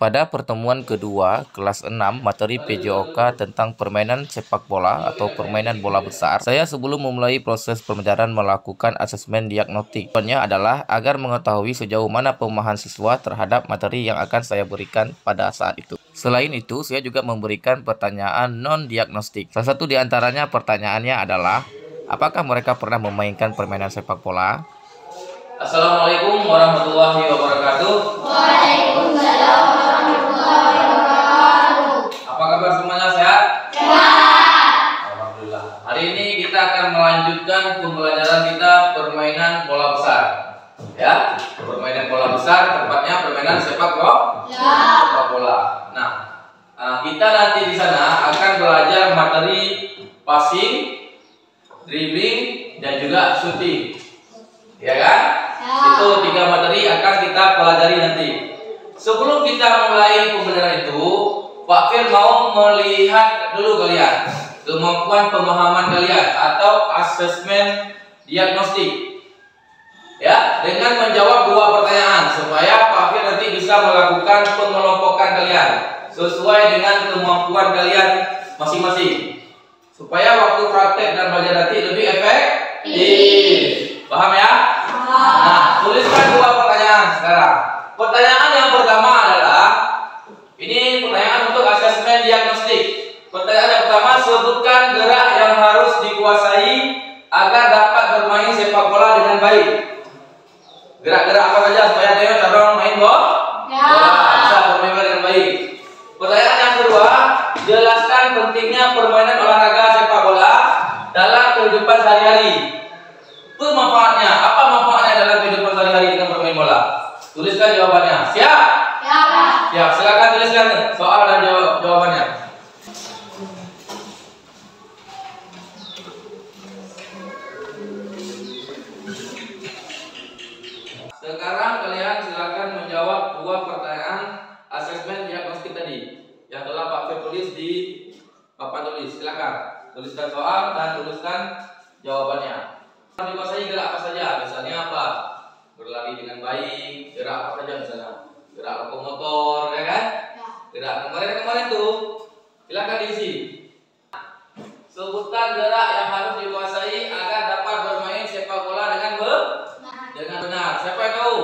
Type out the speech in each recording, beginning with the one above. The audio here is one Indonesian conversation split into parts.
Pada pertemuan kedua, kelas 6 materi PJOK tentang permainan sepak bola atau permainan bola besar, saya sebelum memulai proses pembelajaran melakukan asesmen diagnostik. Tujuannya adalah agar mengetahui sejauh mana pemahaman siswa terhadap materi yang akan saya berikan pada saat itu. Selain itu, saya juga memberikan pertanyaan non-diagnostik. Salah satu di antaranya pertanyaannya adalah, apakah mereka pernah memainkan permainan sepak bola? Assalamualaikum warahmatullahi wabarakatuh. Waalaikumsalam kabar semuanya sehat? Sehat. Alhamdulillah. Hari ini kita akan melanjutkan pembelajaran kita permainan bola besar. Ya, permainan bola besar tepatnya permainan sepak bola. Ya. Sepak bola. Nah, eh, kita nanti di sana akan belajar materi passing, dribbling, dan juga shooting. Ya kan? Ya. Itu tiga materi akan kita pelajari nanti. Sebelum kita mulai pembelajaran itu, Pak Fir mau melihat dulu kalian kemampuan pemahaman kalian atau asesmen diagnostik. Ya, dengan menjawab dua pertanyaan supaya Pak Fir nanti bisa melakukan pengelompokan kalian sesuai dengan kemampuan kalian masing-masing. Supaya waktu praktek dan belajar nanti lebih efektif. Paham ya? Nah, tuliskan dua pertanyaan sekarang. Pertanyaan yang pertama adalah ini pertanyaan untuk asesmen diagnostik. Pertanyaan yang pertama sebutkan gerak yang harus dikuasai agar dapat bermain sepak bola dengan baik. Gerak-gerak apa saja supaya Teo cara main bola? Ya. Bola bisa bermain bola dengan baik. Pertanyaan yang kedua, jelaskan pentingnya permainan olahraga sepak bola dalam kehidupan sehari-hari. Pemanfaatnya, dua pertanyaan asesmen diagnostik tadi yang telah Pak Fir tulis di papan tulis. Silakan tuliskan soal dan tuliskan jawabannya. Dikuasai gerak apa saja? Misalnya apa? Berlari dengan baik, gerak apa saja misalnya? Gerak lokomotor, ya kan? Gerak kemarin-kemarin tuh. Silakan diisi. Sebutkan gerak yang harus dikuasai agar dapat bermain sepak bola dengan be dengan benar. Siapa yang tahu?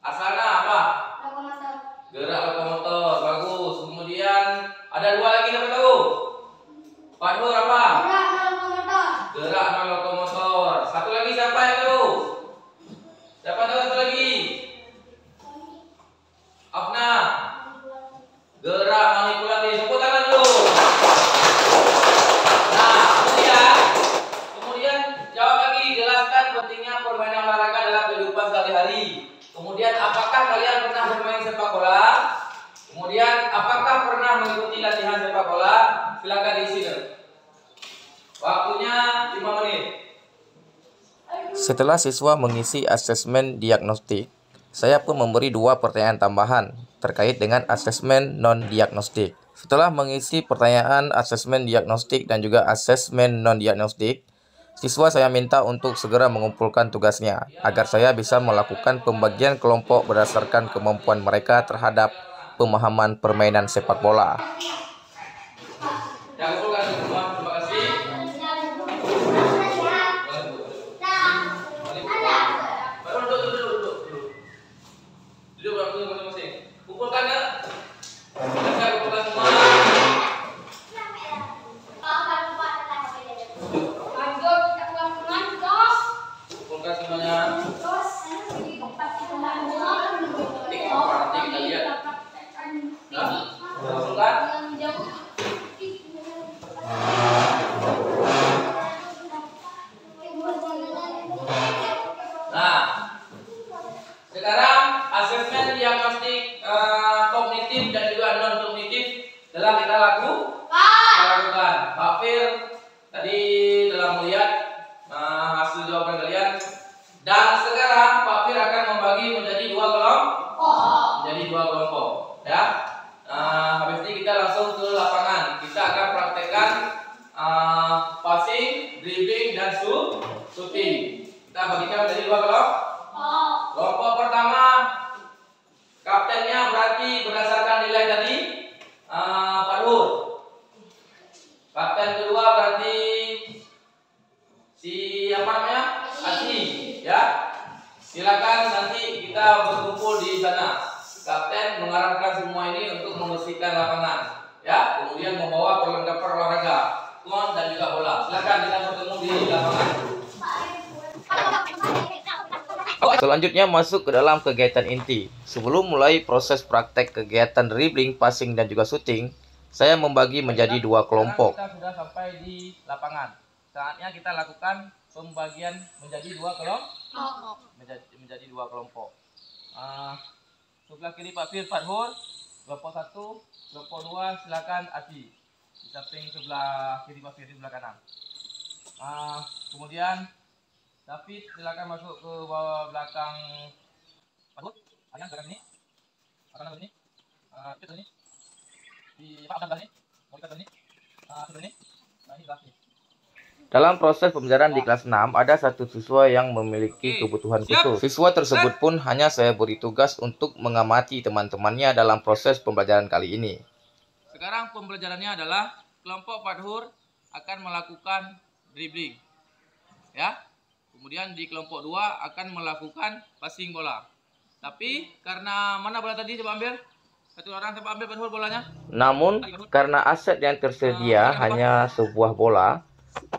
Asalnya apa? Gerak lokomotor, bagus. Kemudian ada dua lagi siapa tahu? Pak Nur apa? Gerak non lokomotor. Satu lagi? Siapa tahu satu lagi? Afna. Gerak manipulatif. Tepuk tangan dulu. Nah, kemudian kemudian jawab lagi jelaskan pentingnya permainan olahraga dalam kehidupan sehari-hari. Kemudian apakah kalian pernah bermain sepak bola? Kemudian apakah pernah mengikuti latihan sepak bola? Silakan diisi. Waktunya 5 menit. Setelah siswa mengisi asesmen diagnostik, saya pun memberi dua pertanyaan tambahan terkait dengan asesmen non-diagnostik. Setelah mengisi pertanyaan asesmen diagnostik dan juga asesmen non-diagnostik, siswa saya minta untuk segera mengumpulkan tugasnya agar saya bisa melakukan pembagian kelompok berdasarkan kemampuan mereka terhadap pemahaman permainan sepak bola. Yang kumpulkan semua. Terima kasih. Baru duduk, duduk, duduk, duduk. Duduk waktu masing-masing. Kumpulkan ya. Bisa kumpulkan semua. Kumpulkan semuanya. Nah, kumpulkan. Nah, sekarang asesmen diagnostik eh, kognitif dan juga non kognitif telah kita laku kita lakukan. Pak Fir tadi telah melihat eh, hasil jawaban kalian dan sekarang Pak Fir akan membagi menjadi dua kelompok menjadi dua kelompok ya. Eh, habis ini kita langsung ke lapangan. Kita akan praktekkan eh, passing, dribbling dan shoot, shooting. Kita bagikan menjadi dua kelompok. Kelompok pertama kaptennya berarti berarti nilai tadi? Uh, Pak Nur. Kapten kedua berarti si apa namanya? Aji, ya. Silakan nanti kita berkumpul di sana. Kapten mengarahkan semua ini untuk membersihkan lapangan, ya. Kemudian membawa perlengkapan olahraga, kon dan juga bola. Silakan kita bertemu di lapangan. Selanjutnya masuk ke dalam kegiatan inti. Sebelum mulai proses praktek kegiatan dribbling, passing, dan juga shooting, saya membagi menjadi dua kelompok. Sekarang kita sudah sampai di lapangan. Saatnya kita lakukan pembagian menjadi dua kelompok. Menjadi, menjadi dua kelompok. Ah, sebelah kiri Pak Fir Fathur, kelompok satu, kelompok dua silakan Ati. Di samping sebelah kiri Pak Fir di sebelah kanan. Ah, kemudian David silakan masuk ke bawah belakang Fathur. Ayah belakang sini. Belakang sini. Ah, itu sini. Di Pak Abdul sini. Monika sini. Ah, sebelah sini. Nah, ini sini. Dalam proses pembelajaran di kelas 6, ada satu siswa yang memiliki kebutuhan khusus. Siswa tersebut pun hanya saya beri tugas untuk mengamati teman-temannya dalam proses pembelajaran kali ini. Sekarang pembelajarannya adalah kelompok Fathur akan melakukan dribbling. Ya. Kemudian di kelompok 2 akan melakukan passing bola. Tapi karena mana bola tadi coba ambil? Satu orang coba ambil Fathur bolanya. Namun, karena aset yang tersedia hanya sebuah bola,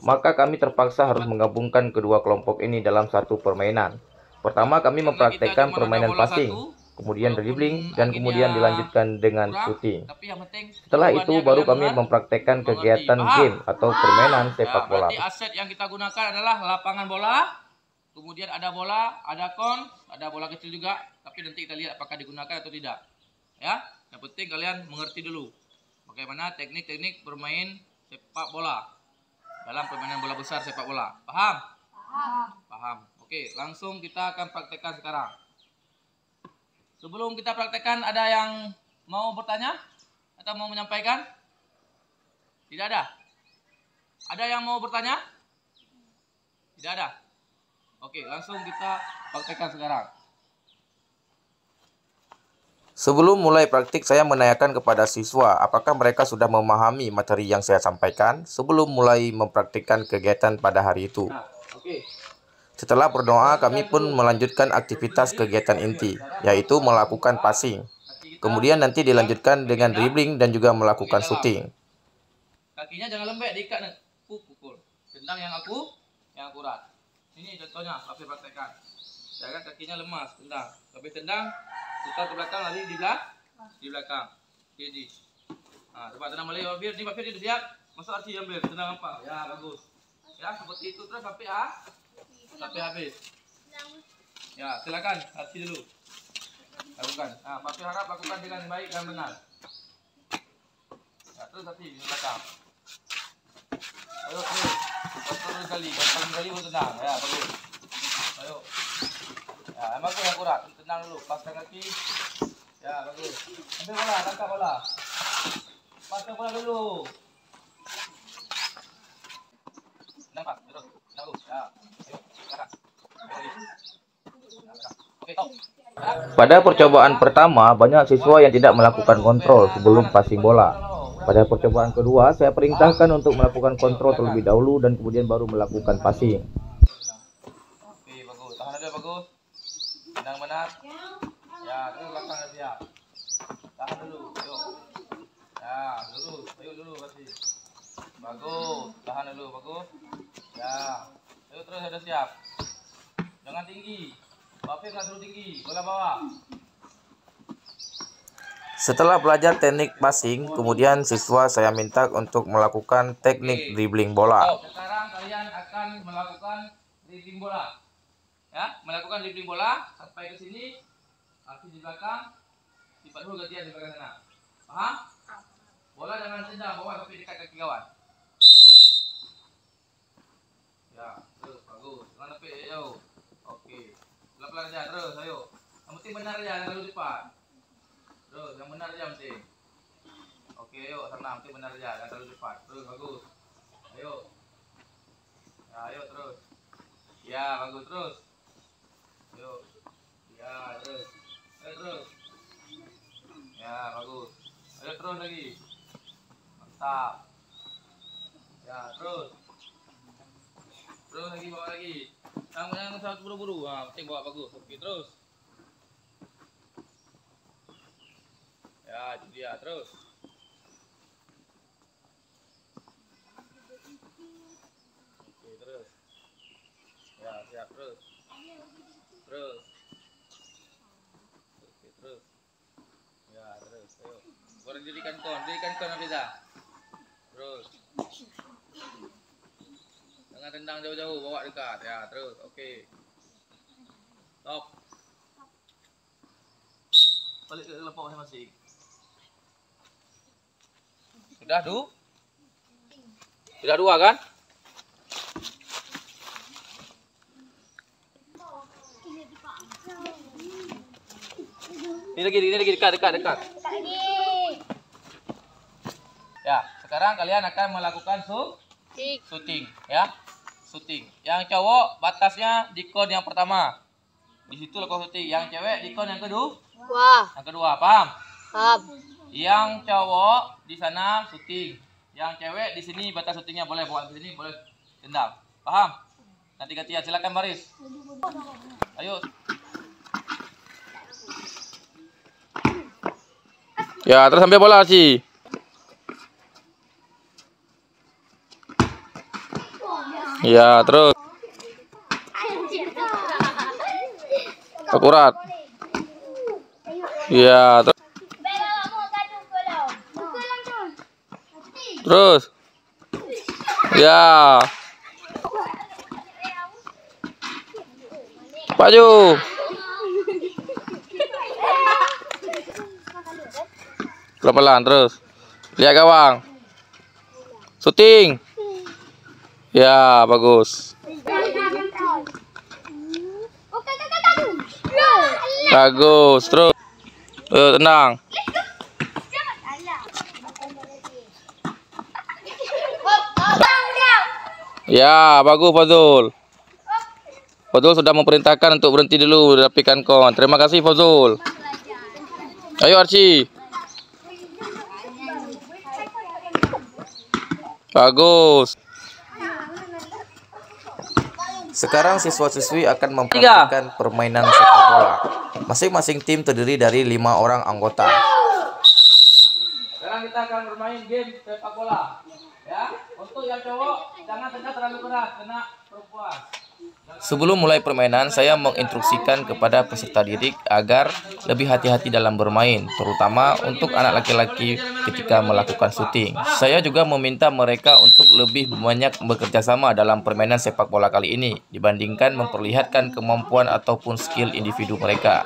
maka kami terpaksa harus menggabungkan kedua kelompok ini dalam satu permainan. Pertama, kami mempraktekkan permainan passing, kemudian dribbling, dan kemudian dilanjutkan dengan shooting. Tapi yang penting Setelah itu, baru kami mempraktekkan kegiatan Paham? game atau permainan Ya, sepak bola. aset yang kita gunakan adalah lapangan bola, kemudian ada bola, ada kon, ada bola kecil juga, tapi nanti kita lihat apakah digunakan atau tidak. Ya, yang penting kalian mengerti dulu bagaimana teknik-teknik bermain sepak bola dalam permainan bola besar sepak bola. Paham? Paham. Oke, langsung kita akan praktekkan sekarang. Sebelum kita praktekkan, ada yang mau bertanya atau mau menyampaikan? Tidak ada. Ada yang mau bertanya? Tidak ada. Oke, langsung kita praktekkan sekarang. Sebelum mulai praktik, saya menanyakan kepada siswa apakah mereka sudah memahami materi yang saya sampaikan sebelum mulai mempraktikkan kegiatan pada hari itu. Nah, oke. Setelah berdoa, kami pun melanjutkan aktivitas kegiatan inti, yaitu melakukan passing. Kemudian nanti dilanjutkan dengan dribbling dan juga melakukan shooting. kakinya jangan lembek, diikat pukul. Tendang yang aku, yang akurat. Ini contohnya, tapi praktekkan. Jangan kakinya lemas, tendang. Lebih tendang, putar ke belakang, lari di belakang. Di belakang. Jadi. Nah, coba tendang balik, Pak Fir. Ini Pak Fir sudah siap. Masuk arti ambil, tendang apa? Ya, bagus. Ya, seperti itu terus sampai ah, sampai habis. Ya, silakan arti dulu. Lakukan. Nah, Pak Fir harap lakukan dengan baik dan benar. Ya, terus hati di belakang. Ayo terus. Terus kali, kali kali baru tendang. Ya, bagus. Ayo. Ya, emang yang kurang. Tendang dulu, pasang kaki. Ya, bagus. Ambil bola, tangkap bola. Pasang bola dulu. Pada percobaan pertama, banyak siswa yang tidak melakukan kontrol sebelum passing bola. Pada percobaan kedua, saya perintahkan untuk melakukan kontrol terlebih dahulu dan kemudian baru melakukan passing. Bagus. Tahan ada bagus. Benar. Ya, belakang. Tahan dulu. Yuk. Ya, lurus. Ayo dulu pasti. Bagus. Tahan dulu, bagus. Ya. Terus ada siap. Jangan tinggi. Bapir nggak terlalu tinggi. Bola bawah. Setelah belajar teknik passing, kemudian siswa saya minta untuk melakukan teknik dribbling bola. Stop. Sekarang kalian akan melakukan dribbling bola. Ya, melakukan dribbling bola sampai ke sini. Kaki di belakang. Sifat dulu gantian di belakang sana. Paham? Bola jangan tendang bawah tapi dekat kaki kawan. Ya, terus bagus. Jangan sampai jauh. Oke. Pelan-pelan aja terus, ayo. Yang penting benar aja, jangan terlalu cepat. Terus, yang benar aja penting. Oke, ayo sana, penting benar aja, jangan terlalu cepat. Terus bagus. Ayo. Ya, ayo terus. Ya, bagus terus. Ayo. Ya, terus. Ayo terus. Ya, bagus. Ayo terus lagi. Mantap. Ya, terus. Terus lagi bawa lagi. Yang yang satu buru-buru. Ha, penting bawa bagus. Okey, terus. Ya, itu dia. Terus. Okey, terus. Ya, siap terus. Terus. Okey, terus. Ya, terus. Ayo. Korang dirikan kon, dirikan kon Hafiza. Terus. Tendang jauh-jauh, bawa dekat. Ya, terus. Okey. Stop. Balik ke kelompok masing-masing. Sudah, Du? Sudah dua kan? Ini lagi, ini lagi dekat, dekat, dekat. Ya, sekarang kalian akan melakukan su shooting, ya. Shooting. Yang cowok batasnya di kon yang pertama. Di situ lakukan shooting. Yang cewek di kon yang kedua. Wah, Yang kedua, paham? paham. Yang cowok di sana shooting. Yang cewek di sini batas syutingnya boleh bawa ke sini, boleh tendang. Paham? Nanti gantian silakan baris. Ayo. Ya, terus ambil bola, Ci. Ya, terus akurat. Ya, terus Terus. Ya. Maju. Pelan-pelan terus. Lihat gawang. Shooting. Ya, bagus. Bagus. Terus. Eh, tenang. Ya, bagus Fazul. Fazul sudah memerintahkan untuk berhenti dulu rapikan kon. Terima kasih Fazul. Ayo Archie. Bagus. Sekarang siswa-siswi akan mempraktikkan permainan sepak bola. Masing-masing tim terdiri dari lima orang anggota. Sekarang kita akan bermain game sepak bola. Ya, untuk yang cowok jangan tendang terlalu keras, kena perempuan. Sebelum mulai permainan, saya menginstruksikan kepada peserta didik agar lebih hati-hati dalam bermain, terutama untuk anak laki-laki ketika melakukan syuting. Saya juga meminta mereka untuk lebih banyak bekerja sama dalam permainan sepak bola kali ini dibandingkan memperlihatkan kemampuan ataupun skill individu mereka.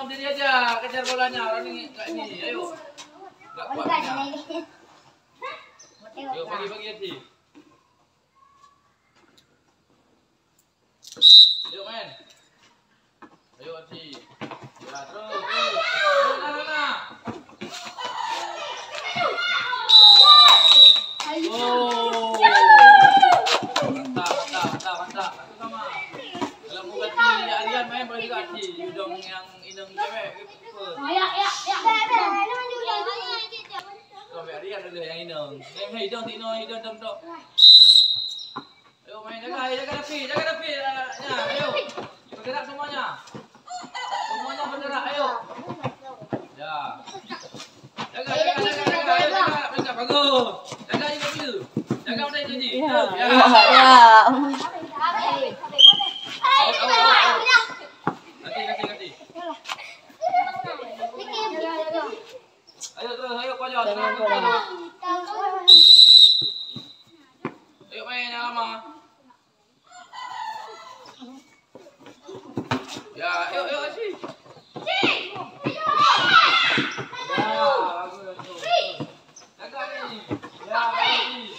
Yang jangan berdiri aja, kejar bolanya. Ini enggak ini, ayo. Enggak kuat. minyak. Ayo bagi bagi Ati. Ayo main. Ayo Ati. Ya terus. Ayo sana sana. Oh. Mantap mantap mantap mantap. Satu sama. Kalau mau ganti Alian main boleh juga Ati. Hidung yang hidung cewek. Apa? Kau biar dia dulu yang hidung. Yang hidung tino hidung dom dom. Ayo main jaga jaga tepi jaga tepi. Ya ayo. Bergerak semuanya. Semuanya bergerak ayo. Ya. Jaga jaga jaga jaga ayo jaga. Jaga bagus. Jaga juga tu. Jaga udah jadi. Ya. Nanti nanti nanti. Ayo terus ayo pojok. Jangan pojok. Ayo main yang lama. Ya, ayo ayo sih. Ya, bagus bagus. Jaga ni. Ya, bagus.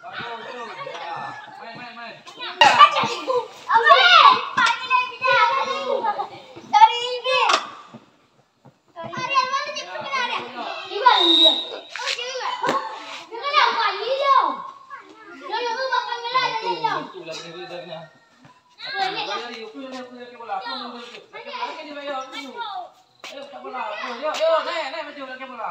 Bagus tu. Ya. Main main main. Dari lagi leadernya. Pelajari, yuk, pelajari, pelajari bola. Pelajari bola, pelajari bola, pelajari bola. Ayo, tak bola. Yo, yo, naik, naik maju pelajari bola.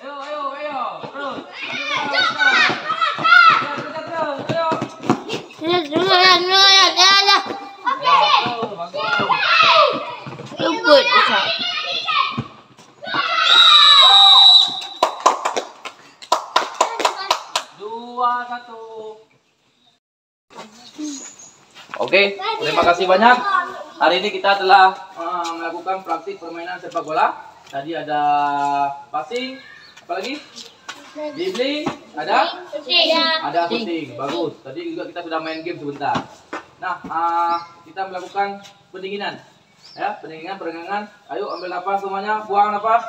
Ayo, ayo, ayo. Terus. Pelajari bola, terus. Terus, terus, terus. Ayo. Ayo, bagus. Luput Ustaz. Dua satu Oke, terima kasih banyak. Hari ini kita telah uh, melakukan praktik permainan sepak bola. Tadi ada passing, apa lagi? Dribbling, ada? Ada shooting, bagus. Tadi juga kita sudah main game sebentar. Nah, uh, kita melakukan pendinginan. Ya, pendinginan, peregangan. Ayo ambil napas semuanya, buang napas.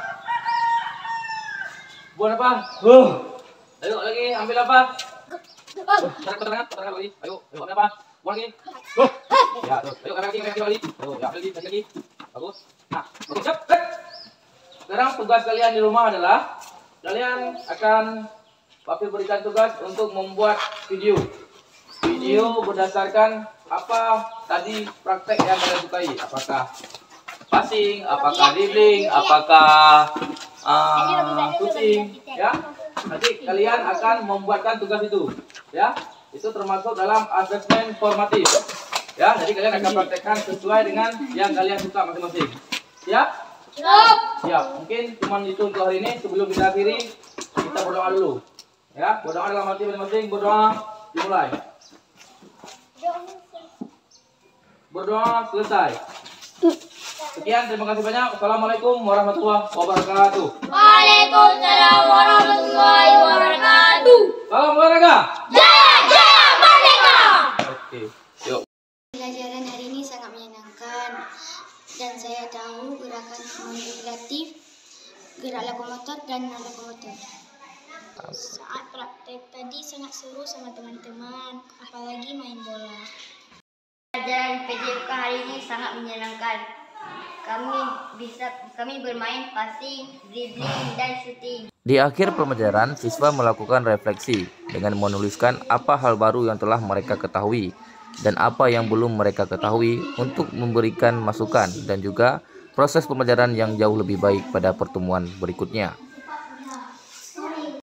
Buang napas. Huh. Ayo lagi ambil. Huh, Tarik keterangan, keterangan lagi. Ayo, ayo ambil napas. Buang lagi. Huh. Ya, terus. Ayo ambil lagi, ambil lagi. Ayo, ya, ambil lagi, ambil lagi. Bagus. Nah, oke, siap. Sekarang tugas kalian di rumah adalah kalian akan Papi berikan tugas untuk membuat video. Video berdasarkan apa tadi praktek yang kalian sukai. Apakah passing, apakah dribbling, apakah uh, shooting, ya. Nanti kalian akan membuatkan tugas itu, ya. Itu termasuk dalam asesmen formatif. Ya, jadi kalian akan praktekkan sesuai dengan yang kalian suka masing-masing. Siap? Siap. Mungkin cuma itu untuk hari ini. Sebelum kita akhiri, kita berdoa dulu. Ya, berdoa dalam hati masing-masing. Berdoa dimulai. Berdoa selesai. Sekian, terima kasih banyak. Assalamualaikum warahmatullahi wabarakatuh. Waalaikumsalam warahmatullahi wabarakatuh. Salam olahraga. Jaya Jaya Merdeka. Oke, yuk. Pelajaran hari ini sangat menyenangkan dan saya tahu gerakan manipulatif, gerak lokomotor dan non lokomotor. Saat praktek tadi sangat seru sama teman-teman, apalagi main bola. Pelajaran PJK hari ini sangat menyenangkan. Kami bisa kami bermain passing, dribbling dan shooting. Di akhir pembelajaran, siswa melakukan refleksi dengan menuliskan apa hal baru yang telah mereka ketahui dan apa yang belum mereka ketahui untuk memberikan masukan dan juga proses pembelajaran yang jauh lebih baik pada pertemuan berikutnya.